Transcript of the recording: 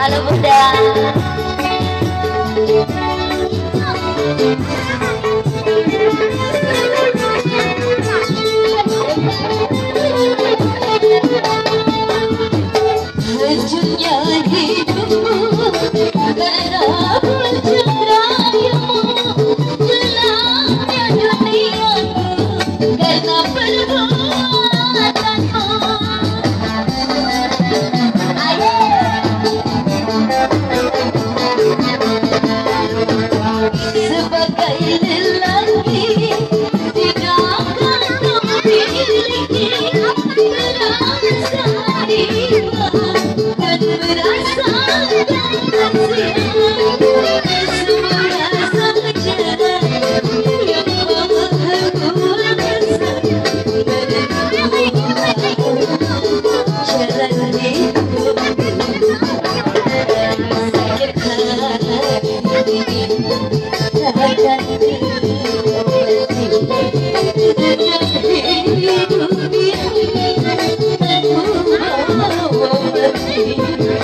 halo bunda Hallelujah.